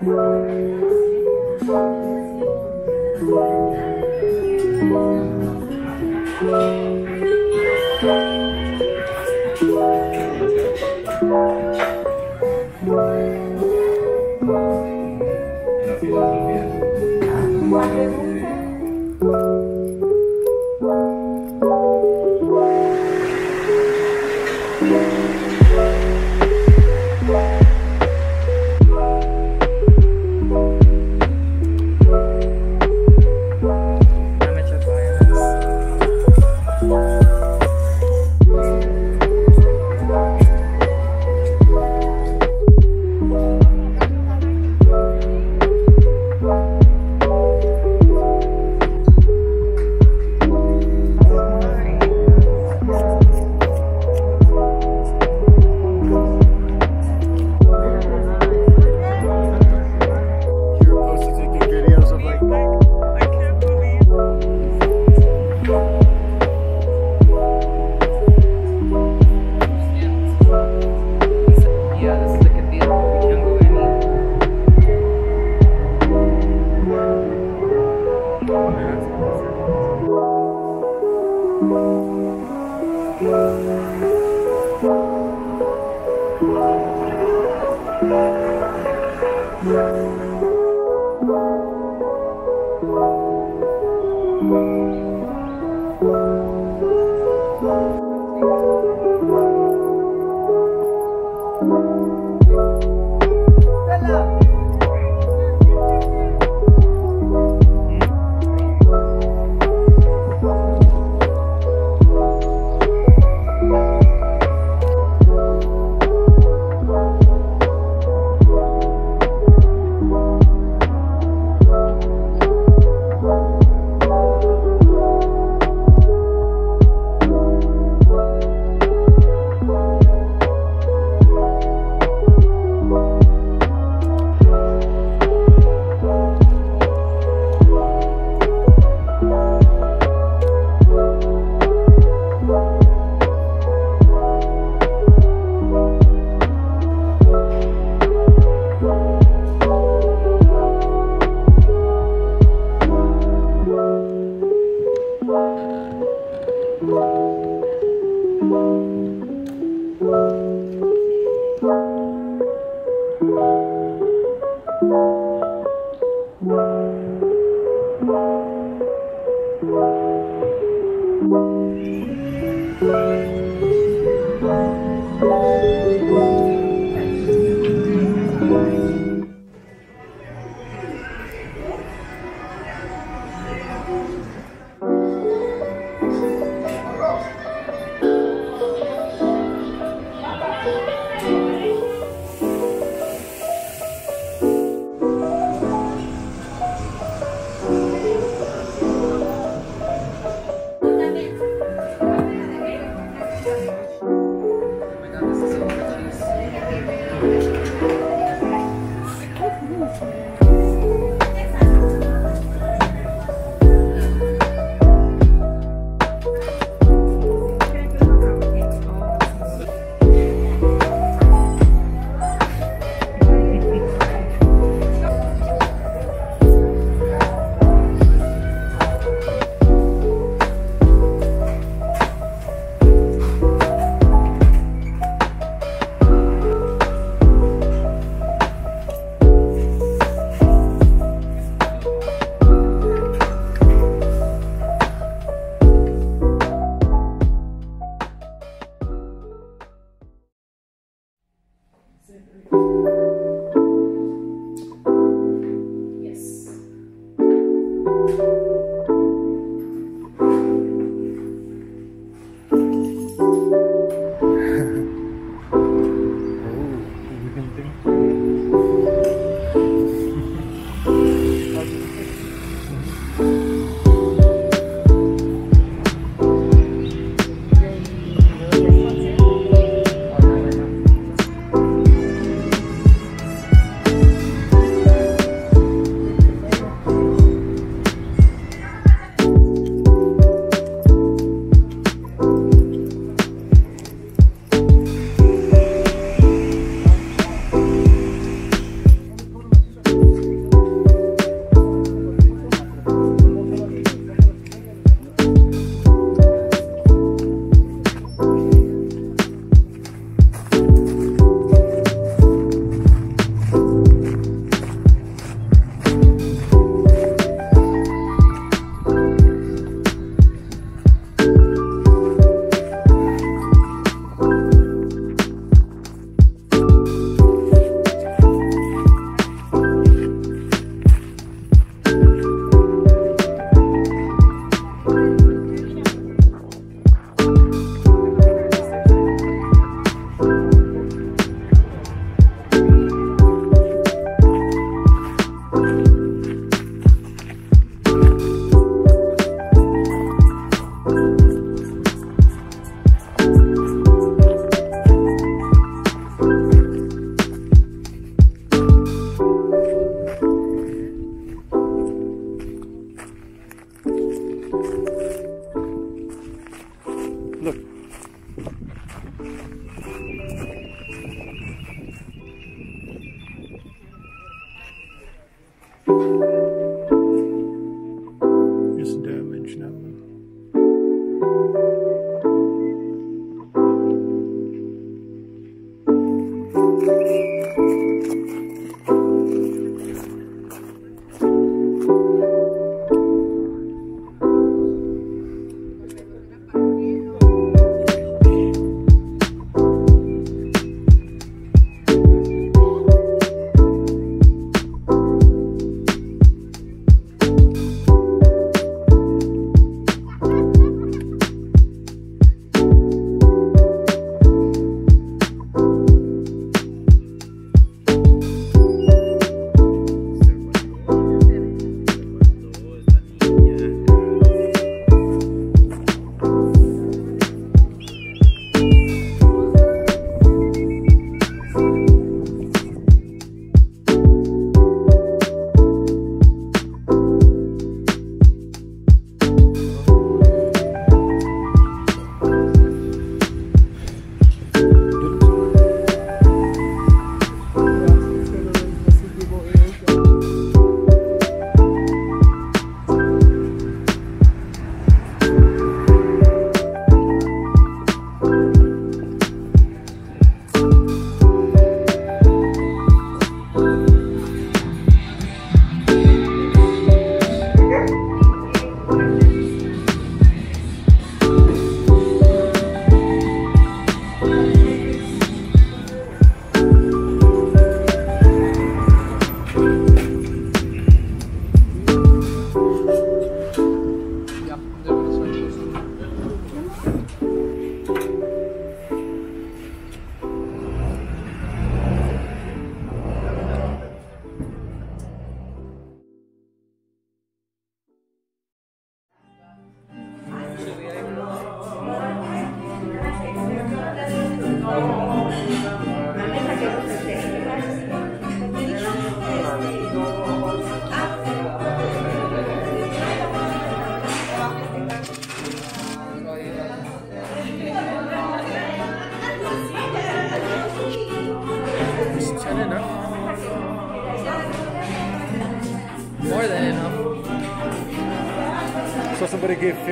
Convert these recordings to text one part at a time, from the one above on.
Thank you. Thank you. It's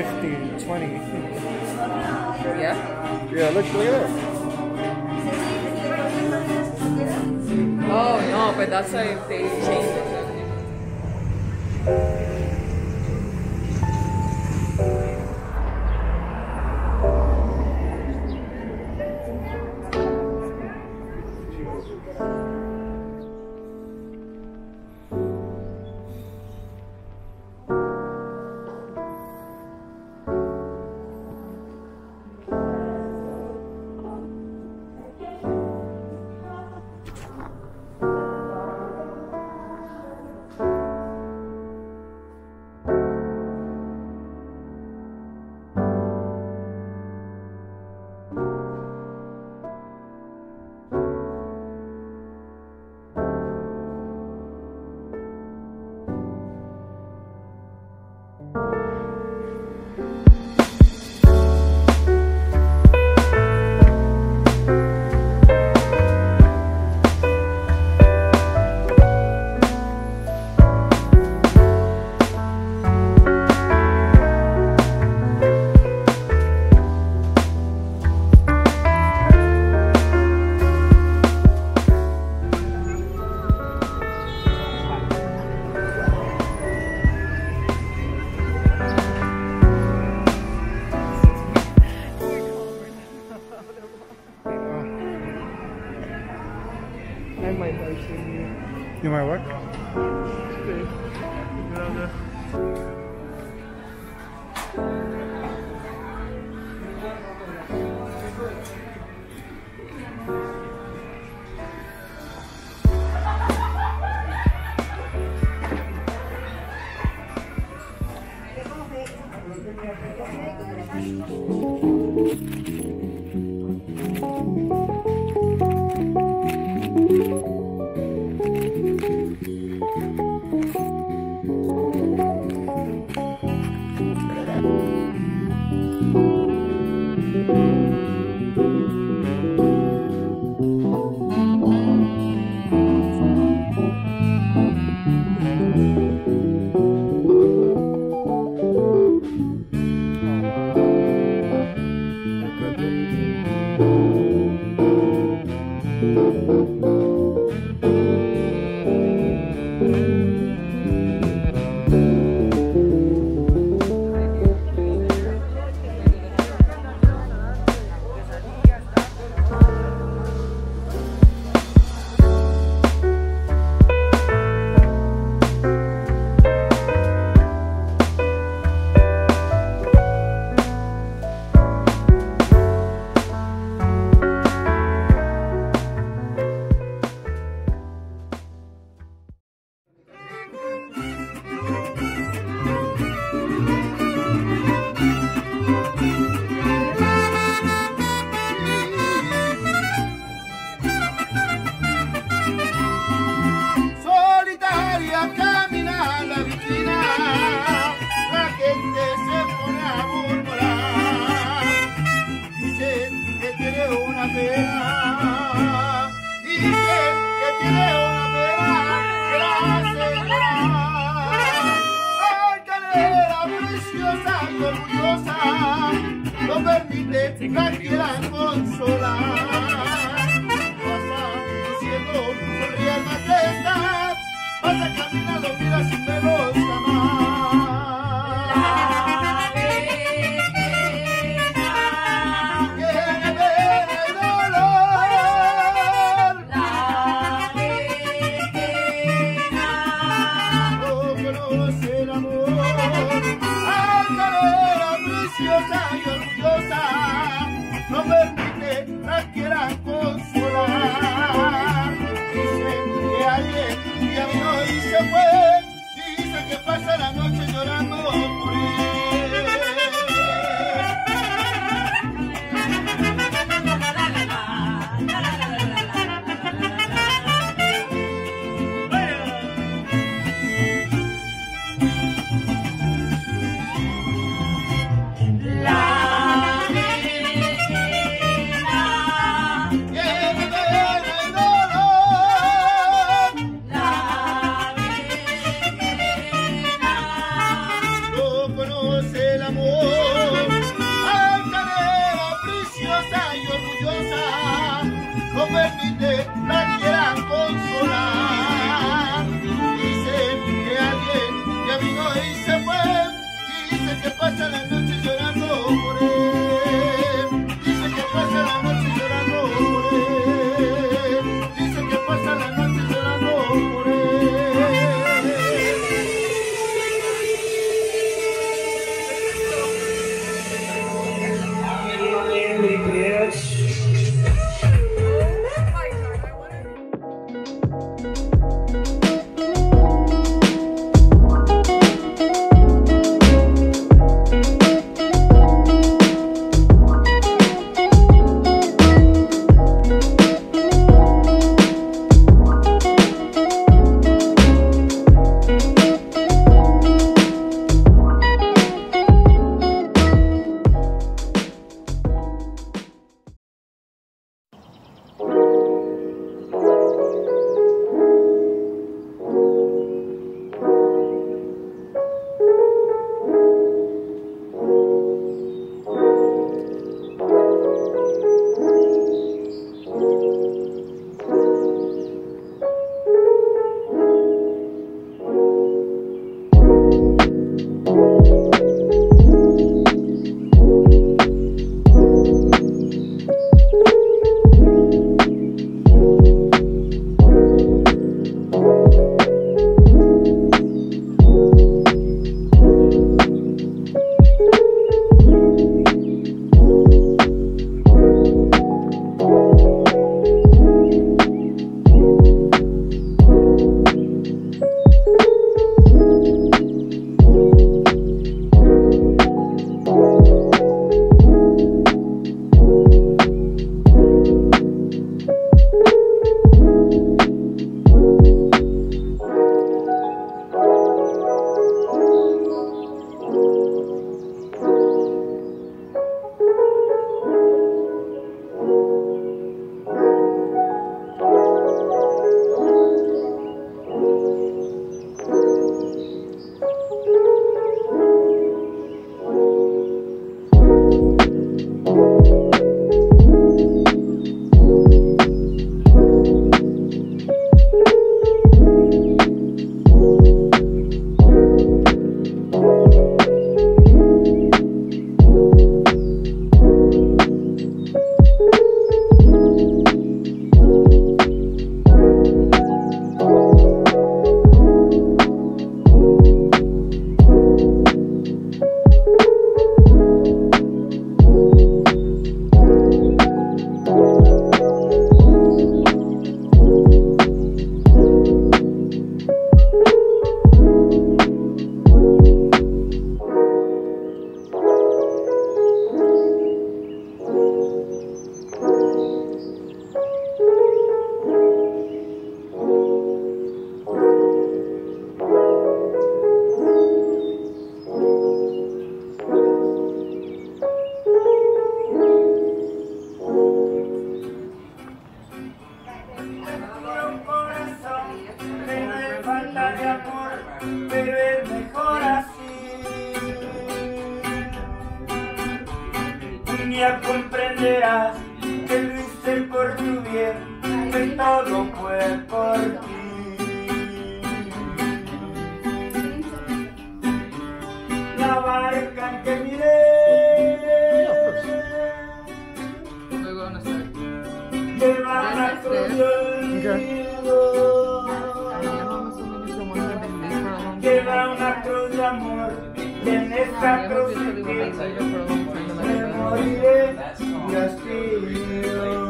50, 20. yeah? Yeah, look, look at that. Oh no, but that's how they change it. I might actually. You might what? la quieran consolar. Vas diciendo tu real majestad, vas a caminar sin veloz jamás. Permite la quieran consolar. Dicen que alguien ya vino y se fue, dicen que pasa la noche llorando por él. En esta cruz moriré y así.